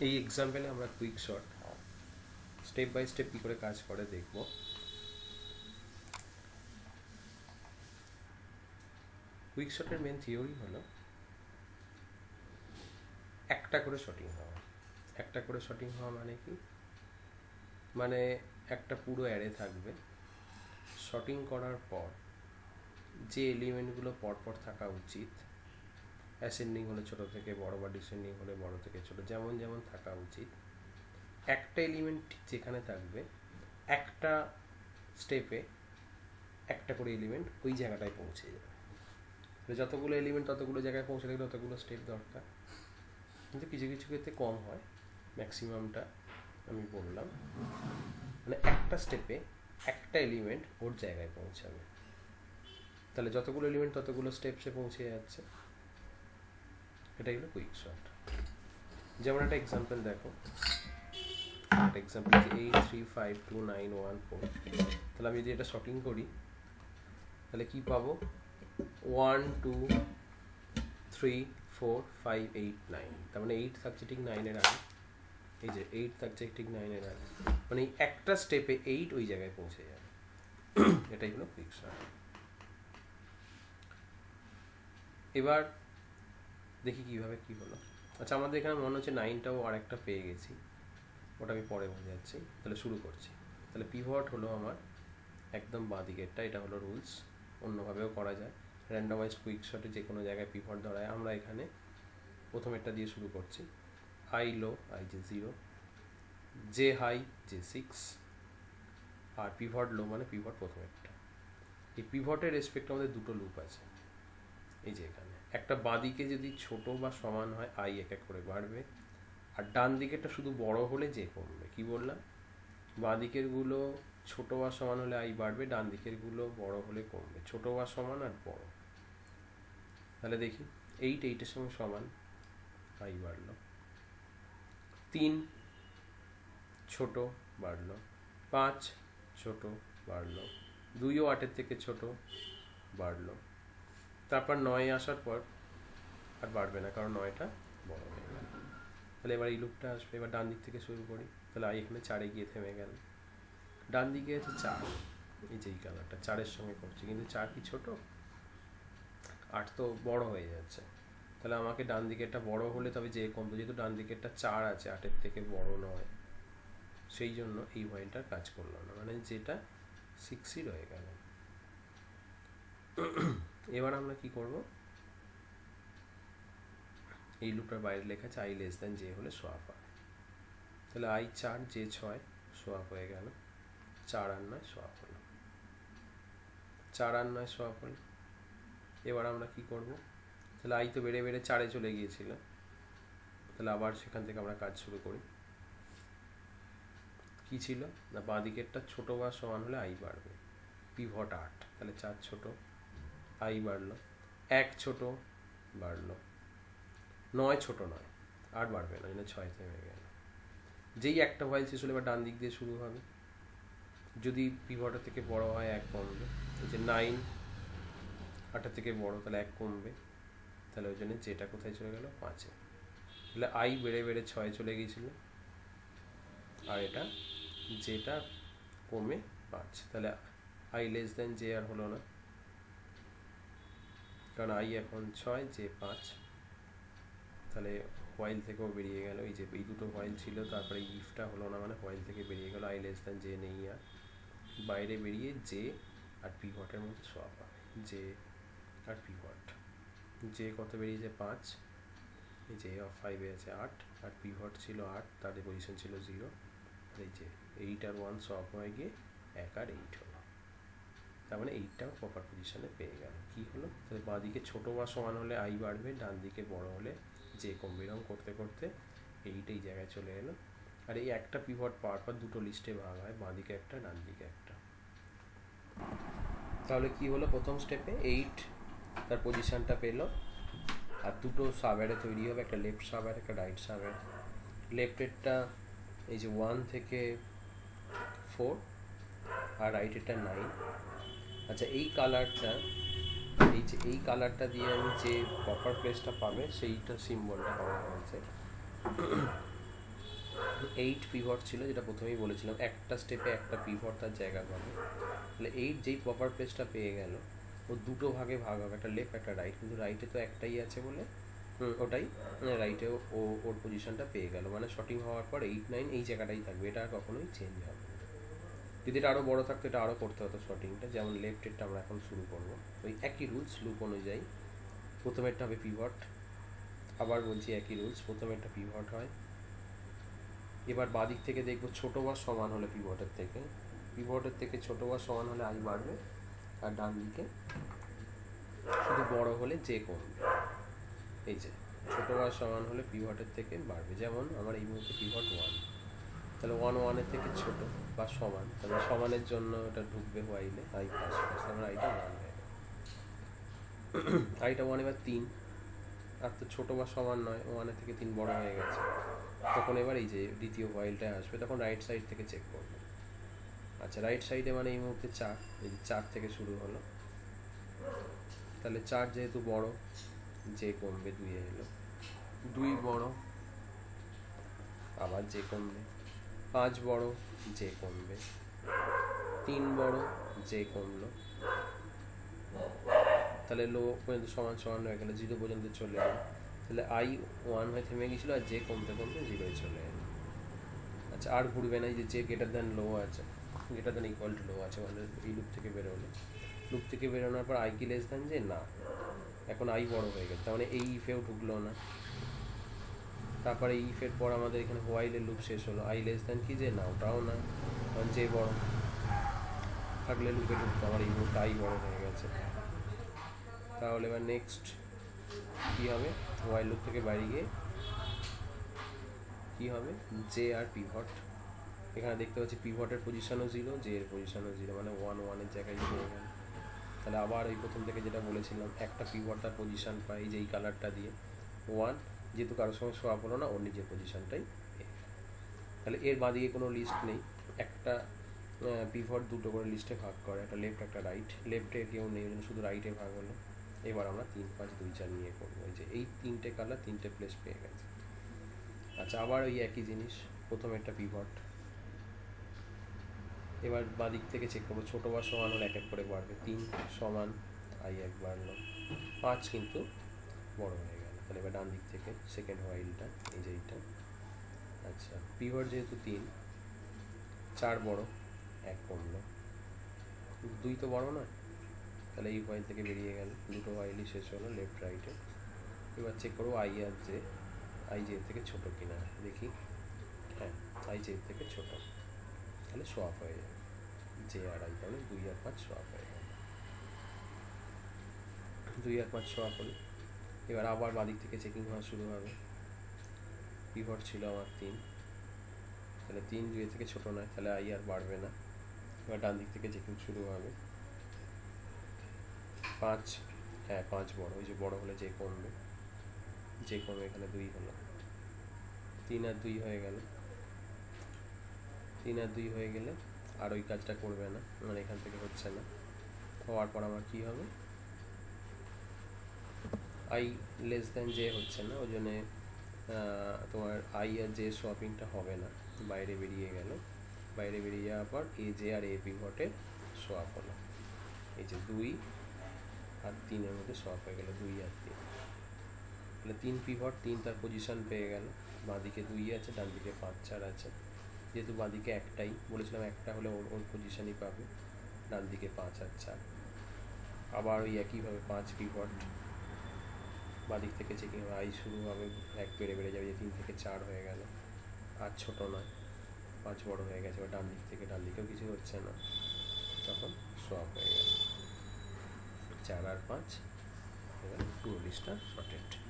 এই এক্সাম্পলে আমরা quick sort step by step কী করে কাজ করে দেখব। কুইক শটের মেন থিওরি হলো, একটা করে শটিং হওয়া। একটা করে শটিং হওয়া মানে কি? মানে একটা পুরো অ্যারে থাকবে। শটিং করার পর যে এলিমেন্টগুলো পরপর থাকা উচিত অ্যাসেন্ডিং হলে ছোট থেকে বড় বা ডিসেন্ডিং হলে বড় থেকে ছোট, যেমন যেমন থাকা উচিত। একটা এলিমেন্ট যেখানে থাকবে, একটা স্টেপে একটা করে এলিমেন্ট ওই জায়গাটায় পৌঁছে যাবে। যতগুলো এলিমেন্ট ততগুলো জায়গায় পৌঁছে গেলে ততগুলো স্টেপ দরকার। কিন্তু কিছু কিছু ক্ষেত্রে কম হয় ম্যাক্সিমামটা আমি বললাম। মানে একটা স্টেপে একটা এলিমেন্ট ওর জায়গায় পৌঁছাবে। তাহলে যতগুলো এলিমেন্ট ততগুলো স্টেপসে পৌঁছে যাচ্ছে। এটাই হলো কুইক শট যেমন একটা এক্সাম্পল দেখো। একটা example eight three five two nine one four তাহলে আমি যদি এটা শর্টিং করি, তাহলে কি পাবো? One two three four five eight nine তার মানে এইট থাকছে ঠিক নাইনের আগে। এই যে এইট থাকছে ঠিক নাইনের আগে। মানে একটা স্টেপে এইট ওই জায়গায় পৌঁছে যাবে। এটাই হলো কুইক শট এবার দেখি কীভাবে কি হলো। আচ্ছা আমাদের এখানে মনে হচ্ছে নাইনটাও আর একটা পেয়ে গেছি। ওটা আমি পরে বোঝাচ্ছি তাহলে শুরু করছি। তাহলে পিভট হলো আমার একদম বাঁ দিকেরটা এটা হলো রুলস অন্যভাবেও করা যায়। র্যান্ডমাইজ কুইক শটে যে কোনো জায়গায় পিভট ধরায়। আমরা এখানে প্রথম প্রথমেরটা দিয়ে শুরু করছি। আই লো আই যে zero J high J six আর পিভট লো মানে পিভট প্রথমেরটা। এই পিভটের রেসপেক্ট আমাদের দুটো লুপ আছে। এই যে এখানে। একটা বাঁদিকে যদি ছোট বা সমান হয়, আই এক এক করে বাড়বে। আর ডান দিকেরটা শুধু বড় হলে যে কমবে, কি বললাম? বাঁ দিকেরগুলো ছোট বা সমান হলে আই বাড়বে, ডান দিকেরগুলো বড় হলে কমবে। ছোট বা সমান আর বড়। তাহলে দেখি এইট এইটের সঙ্গে সমান, আই বাড়লো। তিন, ছোট বাড়লো। পাঁচ, ছোট বাড়লো। দুইও আটের থেকে ছোট বাড়লো। তারপর নয় আসার পর আর বাড়বে না, কারণ নয়টা বড় হয়ে গেল। তাহলে এবার এই লুপটা আসবে, এবার ডান দিক থেকে শুরু করি। তাহলে আই এখানে চারে গিয়ে থেমে গেল। ডান দিকে আছে চার, এই যে এই কালারটা চারের সঙ্গে করছি। কিন্তু চার কি ছোট? আট তো বড় হয়ে যাচ্ছে। তাহলে আমাকে ডান দিকেরটা বড় হলে তবে যে কমতো যেহেতু ডান দিকেরটা চার আছে, আটের থেকে বড় নয়। সেই জন্য এই পয়েন্টটার কাজ করল না। মানে যেটা সিক্সই রয়ে গেল। এবার আমরা কি করব? এই লুপটার বাইরে লেখা আছে আই লেস দেন জে হলে সোয়াপ হয়। তাহলে আই চার জে ছয় সোয়াপ হয়ে গেল। চার আর নয় সোয়াপ হলো। চার আর নয় সোয়াপ হলো। এবার আমরা কি করব? তাহলে আই তো বেড়ে বেড়ে চারে চলে গিয়েছিল। তাহলে আবার সেখান থেকে আমরা কাজ শুরু করি। কি ছিল? না, বাঁ দিকেরটা ছোটো বা সমান হলে আই বাড়বে। পিভট আট, তাহলে চার ছোট। আই বাড়লো। এক ছোট বাড়লো। নয় ছোট নয়, আর বাড়বে না যেন ছয় থেমে গেল। যেই একটা ভয়েল শেষ হলে এবার ডান দিক দিয়ে শুরু হবে। যদি পিভটের থেকে বড় হয় এক কমবে, এই যে নাইন আটটা থেকে বড় তাহলে এক কমবে। তাহলে ওই জন্য যেটা কোথায় চলে গেল? পাঁচে। তাহলে আই বেড়ে বেড়ে ছয় চলে গিয়েছিল। আর এটা যেটা কমে পাঁচ। তাহলে আই লেস দেন জে আর হলো না। কারণ আই এখন ছয়, যে পাঁচ। তাহলে হোয়াইল থেকেও বেরিয়ে গেল। এই যে, এই দুটো হোয়াইল ছিল, তারপরে ইফটা হলো না মানে হোয়াইল থেকে বেরিয়ে গেল আই লেস দেন জে নেই আর। বাইরে বেরিয়ে জে আর পিভটের মধ্যে সোয়াপ হবে। জে আর পিভট জে কত বেরিয়েছে? পাঁচ। এই যে অফ ফাইভে আছে আট। আর পিভট ছিল আট তাদের পজিশন ছিল জিরো এই যে এইট আর ওয়ান সোয়াপ হয়ে গিয়ে এক আর এইট তার মানে এইটটাও প্রপার পজিশনে পেয়ে গেল। কী হলো? তাহলে বাঁ দিকে ছোটো বা সমান হলে আই বাড়বে ডান দিকে বড় হলে যে কমবে এরকম করতে করতে এইটা এই জায়গায় চলে এলো। আর এই একটা পিভট পাওয়ার পর দুটো লিস্টে ভাগ হয় বাঁ দিকে একটা ডান দিকে একটা। তাহলে কি হলো প্রথম স্টেপে এইট তার পজিশনটা পেল। আর দুটো সাবঅ্যারে তৈরি হবে, একটা লেফট সাবঅ্যার একটা রাইট সাবঅ্যার লেফটেরটা এই যে ওয়ান থেকে ফোর আর রাইটেরটা নাইন আচ্ছা এই কালারটা এই যে, এই কালারটা দিয়ে আমি যে প্রপার প্লেসটা পাবে, সেইটা সিম্বলটা করা হয়েছে। এইট পিভট ছিল, যেটা প্রথমেই বলেছিলাম। একটা স্টেপে একটা পিভট তার জায়গা পাবে। তাহলে এইট যেই প্রপার প্লেসটা পেয়ে গেল, ও দুটো ভাগে ভাগ হবে, একটা লেফট একটা রাইট কিন্তু রাইটে তো একটাই আছে বলে ওটাই রাইটে ও ওর পজিশনটা পেয়ে গেল। মানে শটিং হওয়ার পর এইট নাইন এই জায়গাটাই থাকবে। এটা আর কখনোই চেঞ্জ হবে। যদি এটা আরও বড় থাকতো, এটা আরও করতে হতো শটিংটা যেমন লেফটেরটা আমরা এখন শুরু করব। ওই একই রুলস লুপ অনুযায়ী। প্রথমেরটা হবে পিভট আবার বলছি একই রুলস প্রথমে একটা পিভট হয়। এবার বাদিক থেকে দেখব ছোট বা সমান হলে পিভটের থেকে। পিভটের থেকে ছোট বা সমান হলে আই বাড়বে। আর ডান দিকে শুধু বড় হলে যে কমবে। এই যে, ছোট বা সমান হলে পিভটের থেকে বাড়বে। যেমন আমার এই মুহূর্তে পিভট ওয়ান তাহলে ওয়ান ওয়ানের থেকে ছোট বা সমান তাহলে সমানের জন্য ওটা ঢুকবে হোয়াইলে আই প্লাস প্লাস আমার আইটা ওয়ান হয়ে আইটা ওয়ান এবার তিন আর তো ছোটো বা সমান নয় ওয়ানের থেকে তিন বড় হয়ে গেছে। তখন এবার এই যে দ্বিতীয় হোয়াইলটা আসবে তখন রাইট সাইড থেকে চেক করবে। আচ্ছা রাইট সাইডে মানে এই মুহূর্তে চার এই যে চার থেকে শুরু হলো। তাহলে চার যেহেতু বড় যে কমবে দুইয়ে এলো। দুই বড়। আবার যে কমবে। পাঁচ বড়, যে কমবে। তিন বড়, যে কমলো। তাহলে লো পর্যন্ত সমান সমান হয়ে গেলো, জিরো পর্যন্ত চলে এলো। তাহলে আই ওয়ান হয়ে থেমে গেছিল আর যে কমতে কমতে জিরোয় চলে এলো। আচ্ছা আর ঘুরবে না যে যে গ্রেটার দেন লো আছে greater than equal to low আছে মানে এই লুপ থেকে বেরোলো। লুপ থেকে বেরোনোর পর আই কি লেস দেন যে না। এখন আই বড় হয়ে গেছে তার মানে এই ইফেও ঢুকলো না। তারপরে ইফের পর আমাদের এখানে হোয়াইলের লুপ শেষ হলো। আই লেস দেন কি যে? না, ওটাও না। কারণ যে বড় থাকলে লুপে ঢুকতো, আমার এই মুহূর্তে আই বড় হয়ে গেছে। তাহলে এবার নেক্সট কী হবে? ওয়াই লুপ থেকে বাইরে গিয়ে কী হবে? জে আর পিভট এখানে দেখতে পাচ্ছি পিভটের পজিশনও জিরো জে এর পজিশনও জিরো মানে ওয়ান ওয়ানের জায়গায় জিরো গেল। তাহলে আবার ওই প্রথম থেকে যেটা বলেছিলাম, একটা পিভট তার পজিশন পাই এই কালারটা দিয়ে। ওয়ান যেহেতু কারোর সঙ্গে সোয়াপ হলো না, ওর নিজের পজিশনটাই তাহলে এর বাদিকে কোনো লিস্ট নেই। একটা পিভট দুটো করে লিস্টে ভাগ করে। একটা লেফট একটা রাইট লেফটে কেউ নেই শুধু রাইটে ভাগ হলো। এবার আমরা তিন, পাঁচ, দুই, চার নিয়ে করব। এই যে এই তিনটে কালার তিনটে প্লেস পেয়ে গেছে। আচ্ছা আবার ওই একই জিনিস। প্রথমে একটা পিভট এবার বাদিক থেকে চেক করব। ছোটো বা সমান হলে এক এক করে বাড়বে। তিন সমান, আই এক বাড়লো পাঁচ কিন্তু বড় হয়ে তাহলে এবার ডান দিক থেকে সেকেন্ড হোয়াইলটা এই যে এইটা। আচ্ছা পিভট যেহেতু তিন, চার বড়, এক কমলো। দুই তো বড় নয়। তাহলে এই হোয়াইল থেকে বেরিয়ে গেল। দুটো হোয়াইলই শেষ হলো লেফট রাইটে এবার চেক করব আই আর জে আই জে থেকে ছোটো কিনা, দেখি। হ্যাঁ আই জে থেকে ছোটো। তাহলে সোয়াপ হয়ে যাবে। জে আর আই তাহলে দুই আর পাঁচ সোয়াপ হয়ে গেল। দুই আর পাঁচ সোয়াপ হলো। এবার আবার বাদিক থেকে চেকিং হওয়া শুরু হবে। পিভট ছিল আমার তিন। তাহলে তিন দুই থেকে ছোটো নয়, তাহলে আই আর বাড়বে না। এবার ডান দিক থেকে চেকিং শুরু হবে। পাঁচ হ্যাঁ পাঁচ বড়। ওই যে বড় হলে যে কমবে, যে কমে এখানে দুই হলো। তিন আর দুই হয়ে গেল। তিন আর দুই হয়ে গেলে আর ওই কাজটা করবে না মানে এখান থেকে হচ্ছে না। হওয়ার পর আমার কী হবে? আই লেস দেন যে হচ্ছে না ওই জন্যে তোমার আই আর জে শপিংটা হবে না। বাইরে বেরিয়ে গেল। বাইরে বেরিয়ে যাওয়ার পর A J R A পিভটের swap হলো। এই যে দুই আর তিনের মধ্যে সোয়াপ হয়ে গেল দুই আর তিন। তাহলে তিন পিভট তিন তার পজিশন পেয়ে গেল। বাঁদিকে দুই আছে ডান দিকে পাঁচ, চার আছে। যেহেতু বাঁদিকে একটাই, বলেছিলাম একটা হলে ওর ওর পজিশনই পাবে। ডান দিকে পাঁচ আর চার। আবার ওই একইভাবে পাঁচ পিভট বাদিক থেকে চেকিং আই শুরু হবে, এক বেড়ে বেড়ে যাবে, যে তিন থেকে চার হয়ে গেল। আর ছোটো নয়, পাঁচ বড় হয়ে গেছে বা ডান দিক থেকে, ডান দিকেও কিছু হচ্ছে না। তখন সোয়াপ হয়ে গেল। চার আর পাঁচ পুরো লিস্টটা শর্টেড